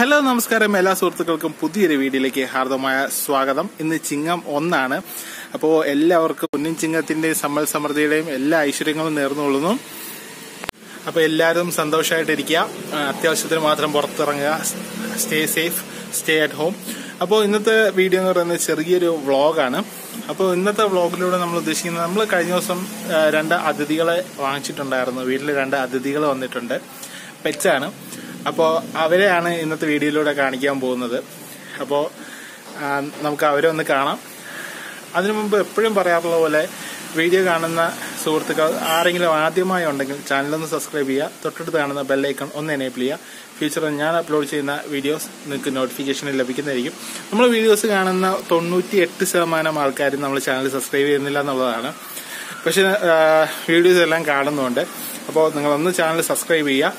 Hello നമസ്കാരം. എല്ലാ സുഹൃത്തുക്കൾക്കും പുതിയൊരു വീഡിയോയിലേക്ക് ഹാർദമായ സ്വാഗതം. ഇന്ന് ചിങ്ങം ഒന്നാണ്. അപ്പോൾ എല്ലാവർക്കും പൊന്നിൻ ചിങ്ങത്തിന്റെയും സമ്മൽ സമൃദ്ധിയുടെയും എല്ലാ ഐശ്വര്യങ്ങളും നേർന്നുകൊള്ളുന്നു. അപ്പോൾ എല്ലാവരും സന്തോഷമായിട്ടിരിക്കുക അത്യാവശ്യത്തിന് മാത്രം പുറത്തിറങ്ങുക. Stay safe stay at home അപ്പോൾ ഇന്നത്തെ വീഡിയോ എന്ന് പറയുന്നത് ചെറിയൊരു വ്ളോഗാണ്. അപ്പോൾ ഇന്നത്തെ വ്ളോഗിലൂടെ നമ്മൾ ഉദ്ദേശിക്കുന്നത് നമ്മൾ കഴിഞ്ഞ ദിവസം രണ്ട് അതിഥികളെ വാങ്ങിച്ചിട്ടുണ്ടായിരുന്നു. വീട്ടിൽ രണ്ട് അതിഥികൾ വന്നിട്ടുണ്ട്. പെറ്റാണ് അപ്പോൾ അവരെയാണ് ഇന്നത്തെ വീഡിയോയിലൂടെ കാണിക്കാൻ പോകുന്നത്. അപ്പോൾ നമുക്ക് അവരെ ഒന്ന് കാണാം. അതിനു മുമ്പ് എപ്പോഴും പറയാറുള്ള പോലെ വീഡിയോ കാണുന്ന സുഹൃത്തുക്കൾ ആരെങ്കിലും ആദ്യമായി ഉണ്ടെങ്കിൽ ചാനലൊന്ന് സബ്സ്ക്രൈബ് ചെയ്യുക തൊട്ടടുത്ത് കാണുന്ന ബെല്ലൈക്കൺ ഒന്ന് എനേബിൾ ചെയ്യുക. ഫ്യൂച്ചറിൽ ഞാൻ അപ്ലോഡ് ചെയ്യുന്ന വീഡിയോസ് നിങ്ങൾക്ക് നോട്ടിഫിക്കേഷൻ ലഭിക്കുന്നതായിരിക്കും. നമ്മൾ വീഡിയോസ് കാണുന്ന തൊണ്ണൂറ്റി എട്ട് ശതമാനം ആൾക്കാരും നമ്മൾ ചാനൽ സബ്സ്ക്രൈബ് ചെയ്യുന്നില്ല എന്നുള്ളതാണ്. പക്ഷെ വീഡിയോസ് എല്ലാം കാണുന്നുണ്ട്. അപ്പോൾ നിങ്ങളൊന്ന് ചാനൽ സബ്സ്ക്രൈബ് ചെയ്യുക.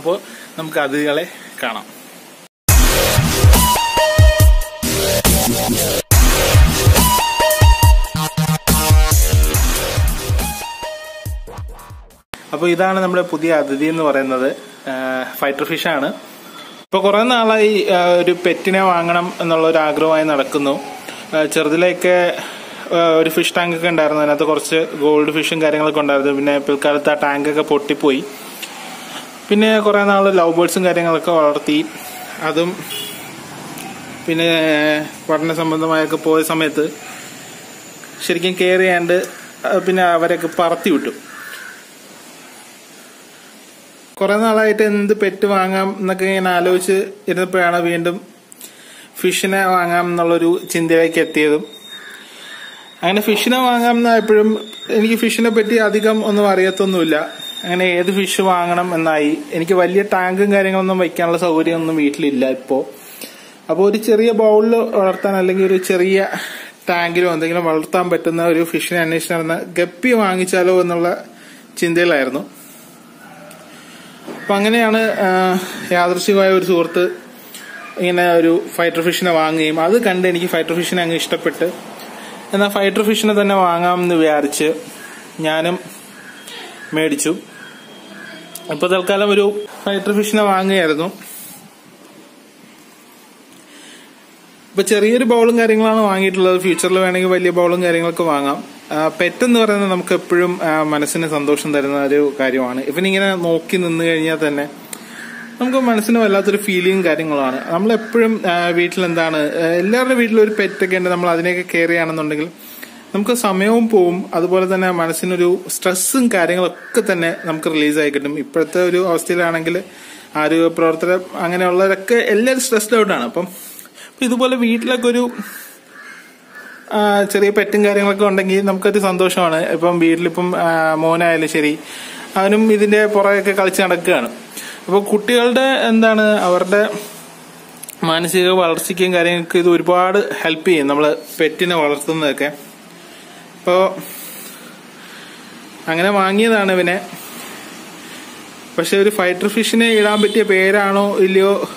അപ്പോൾ നമുക്ക് അതിഥികളെ കാണാം. അപ്പോൾ ഇതാണ് നമ്മുടെ പുതിയ അതിഥി എന്ന് പറയുന്നത് ഫൈറ്റർ ഫിഷ് ആണ്. കുറേ കുറെ നാളായി ഒരു പെറ്റിനെ വാങ്ങണം എന്നുള്ള ഒരു ആഗ്രഹമായി നടക്കുന്നു. ചെറുതിലേക്ക് ഒരു ഫിഷ് ടാങ്ക് ഒക്കെ ഉണ്ടായിരുന്നു. അതിനകത്ത് കുറച്ച് ഗോൾഡ് ഫിഷും കാര്യങ്ങളൊക്കെ ഉണ്ടായിരുന്നു. പിന്നെ പിൽക്കാലത്ത് ആ ടാങ്കൊക്കെ പൊട്ടിപ്പോയി. പിന്നെ കുറേ നാൾ ലവ് ബേർഡ്സും കാര്യങ്ങളൊക്കെ വളർത്തി. അതും പിന്നെ പഠന സംബന്ധമായൊക്കെ പോയ സമയത്ത് ശരിക്കും കെയർ ചെയ്യാണ്ട് പിന്നെ അവരൊക്കെ പറത്തി വിട്ടു. കുറേ നാളായിട്ട് എന്ത് പെറ്റ് വാങ്ങാം എന്നൊക്കെ ഇങ്ങനെ ആലോചിച്ച് ഇരുന്നപ്പോഴാണ് വീണ്ടും ഫിഷിനെ വാങ്ങാം എന്നുള്ളൊരു ചിന്തയിലേക്ക് എത്തിയതും. അങ്ങനെ ഫിഷിനെ വാങ്ങാം എന്നായപ്പോഴും എനിക്ക് ഫിഷിനെ പറ്റി അധികം ഒന്നും അറിയത്തൊന്നുമില്ല. അങ്ങനെ ഏത് ഫിഷ് വാങ്ങണം എന്നായി. എനിക്ക് വലിയ ടാങ്കും കാര്യങ്ങളൊന്നും വയ്ക്കാനുള്ള സൗകര്യമൊന്നും വീട്ടിലില്ല ഇപ്പോ. അപ്പോൾ ഒരു ചെറിയ ബൗളിൽ വളർത്താൻ അല്ലെങ്കിൽ ഒരു ചെറിയ ടാങ്കിലോ എന്തെങ്കിലും വളർത്താൻ പറ്റുന്ന ഒരു ഫിഷിനെ അന്വേഷിച്ച് നടന്ന ഗപ്പി വാങ്ങിച്ചാലോ എന്നുള്ള ചിന്തയിലായിരുന്നു. അപ്പൊ അങ്ങനെയാണ് യാദൃശികമായ ഒരു സുഹൃത്ത് ഇങ്ങനെ ഒരു ഫൈറ്റർ ഫിഷിനെ വാങ്ങുകയും അത് കണ്ട് എനിക്ക് ഫൈറ്റർ ഫിഷിനെ അങ്ങ് ഇഷ്ടപ്പെട്ട്. എന്നാൽ ഫൈറ്റർ ഫിഷിനെ തന്നെ വാങ്ങാമെന്ന് വിചാരിച്ച് ഞാനും മേടിച്ചു. ഇപ്പൊ തൽക്കാലം ഒരു ഫൈറ്റർ ഫിഷിനെ വാങ്ങുകയായിരുന്നു. ഇപ്പൊ ചെറിയൊരു ബൗളും കാര്യങ്ങളാണ് വാങ്ങിയിട്ടുള്ളത്. ഫ്യൂച്ചറിൽ വേണമെങ്കിൽ വലിയ ബൗളും കാര്യങ്ങളൊക്കെ വാങ്ങാം. പെറ്റ് എന്ന് പറയുന്നത് നമുക്ക് എപ്പോഴും മനസ്സിന് സന്തോഷം തരുന്ന ഒരു കാര്യമാണ്. ഇവനിങ്ങനെ നോക്കി നിന്ന് കഴിഞ്ഞാൽ തന്നെ നമുക്ക് മനസ്സിന് വല്ലാത്തൊരു ഫീലിംഗ് കാര്യങ്ങളാണ് നമ്മളെപ്പോഴും ആ, എല്ലാവരുടെ വീട്ടിലും ഒരു പെറ്റൊക്കെ ഉണ്ട്. നമ്മൾ അതിനെയൊക്കെ കെയർ ചെയ്യുകയാണെന്നുണ്ടെങ്കിൽ നമുക്ക് സമയവും പോവും. അതുപോലെ തന്നെ മനസ്സിനൊരു സ്ട്രെസ്സും കാര്യങ്ങളൊക്കെ തന്നെ നമുക്ക് റിലീസായി കിട്ടും. ഇപ്പോഴത്തെ ഒരു അവസ്ഥയിലാണെങ്കിൽ ആരോഗ്യ പ്രവർത്തനം അങ്ങനെയുള്ളവരൊക്കെ എല്ലാവരും സ്ട്രെസ്ഡ് ഔട്ടാണ് അപ്പം ഇതുപോലെ വീട്ടിലൊക്കെ ഒരു ചെറിയ പെറ്റും കാര്യങ്ങളൊക്കെ ഉണ്ടെങ്കിൽ നമുക്കൊരു സന്തോഷമാണ്. ഇപ്പം വീട്ടിലിപ്പം മോനായാലും ശരി അവനും ഇതിന്റെ പുറകെയൊക്കെ കളിച്ച് നടക്കുകയാണ്. അപ്പോൾ കുട്ടികളുടെ എന്താണ് അവരുടെ മാനസിക വളർച്ചയ്ക്കും കാര്യങ്ങൾക്കും ഇത് ഒരുപാട് ഹെൽപ്പ് ചെയ്യും. നമ്മൾ പെറ്റിനെ വളർത്തുന്നതൊക്കെ. അപ്പോൾ അങ്ങനെ വാങ്ങിയതാണ് ഇവനെ. പക്ഷെ ഒരു ഫൈറ്റർ ഫിഷിനെ ഇടാൻ പറ്റിയ പേരാണോ ഇല്ലയോ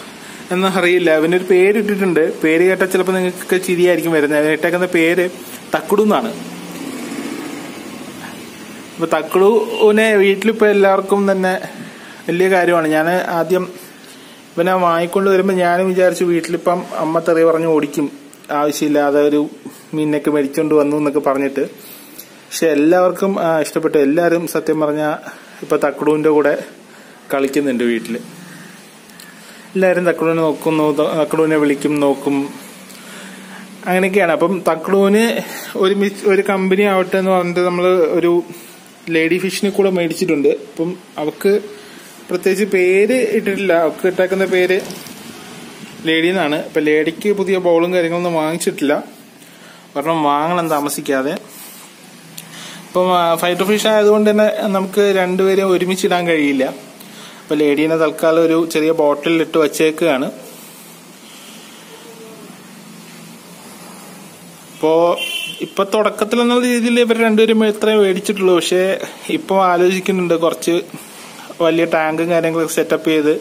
എന്ന് അറിയില്ല അവനൊരു പേര് ഇട്ടിട്ടുണ്ട് പേര് കേട്ടാൽ ചിലപ്പോൾ നിങ്ങൾക്ക് ചിരിയായിരിക്കും വരുന്നത്. അവൻ ഇട്ടേക്കുന്ന പേര് തക്കുടു എന്നാണ്. അപ്പൊ തക്കുടുവിനെ വീട്ടിലിപ്പോ എല്ലാവർക്കും തന്നെ വലിയ കാര്യമാണ്. ഞാൻ ആദ്യം ഇവനെ വാങ്ങിക്കൊണ്ട് വരുമ്പോൾ ഞാനും വിചാരിച്ചു വീട്ടിലിപ്പം അമ്മ തെറി പറഞ്ഞ് ഓടിക്കും. ആവശ്യമില്ലാതെ ഒരു മീനിനൊക്കെ മരിച്ചോണ്ട് വന്നു എന്നൊക്കെ പറഞ്ഞിട്ട്. പക്ഷെ എല്ലാവർക്കും ഇഷ്ടപ്പെട്ടു എല്ലാവരും സത്യം പറഞ്ഞ ഇപ്പൊ തക്കുടുവിന്റെ കൂടെ കളിക്കുന്നുണ്ട് വീട്ടിൽ എല്ലാവരും തക്കുടുവിനെ നോക്കുന്നു ത- തക്കുടുവിനെ വിളിക്കും നോക്കും. അങ്ങനെയൊക്കെയാണ്. അപ്പം തക്കുടുവിന് ഒരു ഒരു കമ്പനി ആവട്ടെ എന്ന് പറഞ്ഞിട്ട് നമ്മൾ ഒരു ലേഡി ഫിഷിനെ കൂടെ മേടിച്ചിട്ടുണ്ട്. അപ്പം അവക്ക് പ്രത്യേകിച്ച് പേര് ഇട്ടിട്ടില്ല. അവക്ക് ഇട്ടേക്കുന്ന പേര് ലേഡി എന്നാണ്. ഇപ്പൊ ലേഡിക്ക് പുതിയ ബോളും കാര്യങ്ങളൊന്നും വാങ്ങിച്ചിട്ടില്ല. ഒരെണ്ണം വാങ്ങണം താമസിക്കാതെ. ഇപ്പം ഫൈറ്റർ ഫിഷ് ആയതുകൊണ്ട് തന്നെ നമുക്ക് രണ്ടുപേരെയും ഒരുമിച്ചിടാൻ കഴിയില്ല. അപ്പൊ ലേഡീനെ തൽക്കാലം ഒരു ചെറിയ ബോട്ടിലിൽ ഇട്ട് വച്ചേക്കുകയാണ് ഇപ്പോ ഇപ്പൊ തുടക്കത്തിൽ എന്നുള്ള രീതിയിൽ ഇവർ രണ്ടുപേരും ഇത്രേ മേടിച്ചിട്ടുള്ളൂ. പക്ഷെ ഇപ്പൊ ആലോചിക്കുന്നുണ്ട് കുറച്ച് വലിയ ടാങ്കും കാര്യങ്ങളൊക്കെ സെറ്റപ്പ് ചെയ്ത്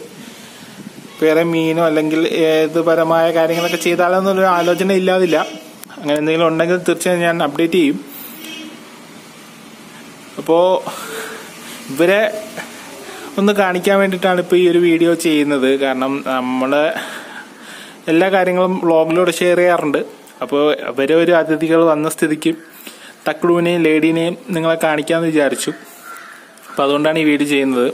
വേറെ മീനോ അല്ലെങ്കിൽ ഏത് പരമായ കാര്യങ്ങളൊക്കെ ചെയ്താലോ എന്നൊരു ആലോചന ഇല്ലാതില്ല. അങ്ങനെ എന്തെങ്കിലും ഉണ്ടെങ്കിൽ തീർച്ചയായും ഞാൻ അപ്ഡേറ്റ് ചെയ്യും. അപ്പോൾ ഇവരെ ഒന്ന് കാണിക്കാൻ വേണ്ടിയിട്ടാണ് ഇപ്പോൾ ഈ ഒരു വീഡിയോ ചെയ്യുന്നത്. കാരണം നമ്മൾ എല്ലാ കാര്യങ്ങളും വ്ളോഗിലൂടെ ഷെയർ ചെയ്യാറുണ്ട്. അപ്പോൾ വരെ ഒരു അതിഥികൾ വന്ന സ്ഥിതിക്ക് തക്കളുവിനെയും ലേഡീനെയും നിങ്ങളെ കാണിക്കാമെന്ന് വിചാരിച്ചു. അപ്പോൾ അതുകൊണ്ടാണ് ഈ വീഡിയോ ചെയ്യുന്നത്.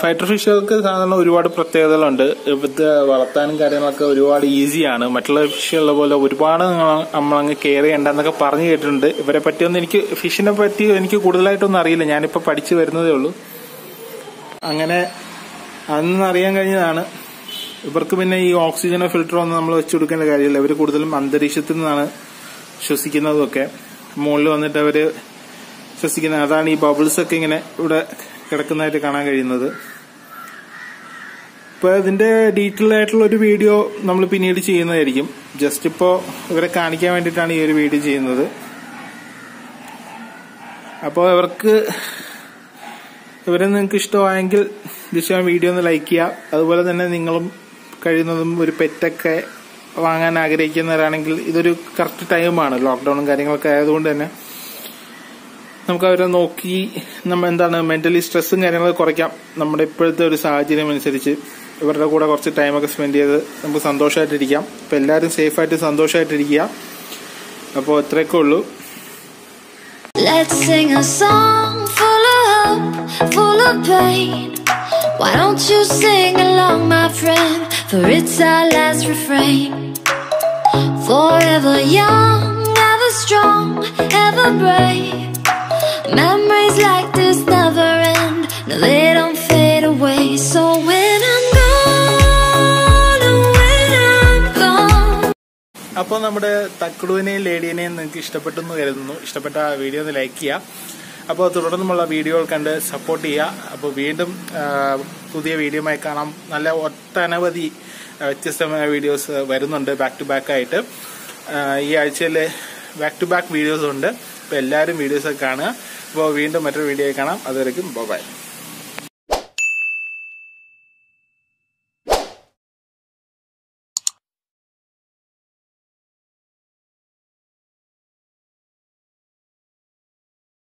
ഫൈറ്റർ ഫിഷുകൾക്ക് സാധാരണ ഒരുപാട് പ്രത്യേകതകളുണ്ട്. ഇത് വളർത്താനും കാര്യങ്ങളൊക്കെ ഒരുപാട് ഈസിയാണ് മറ്റുള്ള ഫിഷുകളെ പോലെ ഒരുപാട് നമ്മളങ്ങ് കെയർ ചെയ്യണ്ടെന്നൊക്കെ പറഞ്ഞു കേട്ടിട്ടുണ്ട്. ഇവരെ പറ്റിയൊന്നും എനിക്ക് ഫിഷിനെ പറ്റി എനിക്ക് കൂടുതലായിട്ടൊന്നും അറിയില്ല. ഞാനിപ്പോൾ പഠിച്ചു വരുന്നതേ ഉള്ളൂ. അങ്ങനെ അന്ന് അറിയാൻ കഴിഞ്ഞതാണ്. ഇവർക്ക് പിന്നെ ഈ ഓക്സിജനോ ഫിൽറ്ററോ ഒന്നും നമ്മൾ വെച്ചു കൊടുക്കേണ്ട കാര്യമില്ല. ഇവർ കൂടുതലും അന്തരീക്ഷത്തിൽ നിന്നാണ് ശ്വസിക്കുന്നതുമൊക്കെ. മുകളിൽ വന്നിട്ട് അവർ ശ്വസിക്കുന്നത് അതാണ് ഈ ബബിൾസ് ഒക്കെ ഇങ്ങനെ ഇവിടെ കിടക്കുന്നതായിട്ട് കാണാൻ കഴിയുന്നത്. ഇപ്പൊ ഇതിന്റെ ഡീറ്റെയിൽ ആയിട്ടുള്ള ഒരു വീഡിയോ നമ്മൾ പിന്നീട് ചെയ്യുന്നതായിരിക്കും. ജസ്റ്റ് ഇപ്പോ ഇവരെ കാണിക്കാൻ വേണ്ടിയിട്ടാണ് ഈ ഒരു വീഡിയോ ചെയ്യുന്നത്. അപ്പോൾ ഇവർക്ക് ഇവരെ നിങ്ങൾക്ക് ഇഷ്ടമായെങ്കിൽ തീർച്ചയായും വീഡിയോ ഒന്ന് ലൈക്ക് ചെയ്യുക. അതുപോലെ തന്നെ നിങ്ങളും കഴിയുന്നതും ഒരു പെറ്റൊക്കെ വാങ്ങാൻ ആഗ്രഹിക്കുന്നവരാണെങ്കിൽ ഇതൊരു കറക്റ്റ് ടൈമാണ് ലോക്ക്ഡൌണും കാര്യങ്ങളൊക്കെ ആയതുകൊണ്ട് തന്നെ. നമുക്ക് അവരെ നോക്കി നമ്മൾ എന്താണ് മെന്റലി സ്ട്രെസ്സും കാര്യങ്ങളൊക്കെ കുറയ്ക്കാം നമ്മുടെ ഇപ്പോഴത്തെ ഒരു സാഹചര്യം അനുസരിച്ച് ഇവരുടെ കൂടെ കുറച്ച് ടൈമൊക്കെ സ്പെൻഡ് ചെയ്ത് നമുക്ക് സന്തോഷമായിട്ടിരിക്കാം അപ്പം എല്ലാവരും സേഫായിട്ട് സന്തോഷമായിട്ടിരിക്കുക അപ്പോൾ ഇത്രയൊക്കെ ഉള്ളൂ Let's sing a song full of hope, full of pain. Why don't you sing along, my friend? For it's our last refrain. Forever young, ever strong, ever brave. Memories like this never end, no, they don't fade away. So when I'm oh. അപ്പോൾ നമ്മുടെ തക്കുടുവിനെയും ലേഡീനെയും നിങ്ങൾക്ക് ഇഷ്ടപ്പെട്ടെന്ന് കരുതുന്നു. ഇഷ്ടപ്പെട്ട video ഒന്ന് like ചെയ്യുക. അപ്പോൾ തുടർന്നുമുള്ള വീഡിയോകൾ കണ്ട് സപ്പോർട്ട് ചെയ്യുക. അപ്പോൾ വീണ്ടും പുതിയ വീഡിയോമായി കാണാം. നല്ല ഒട്ടനവധി വ്യത്യസ്തമായ വീഡിയോസ് വരുന്നുണ്ട് ബാക്ക് ടു ബാക്ക് ആയിട്ട്. ഈ ആഴ്ചയിൽ ബാക്ക് ടു ബാക്ക് വീഡിയോസ് ഉണ്ട്. അപ്പോൾ എല്ലാവരും വീഡിയോസൊക്കെ കാണുക. അപ്പോൾ വീണ്ടും മറ്റൊരു വീഡിയോ കാണാം. അതുവരെയും ബൈ.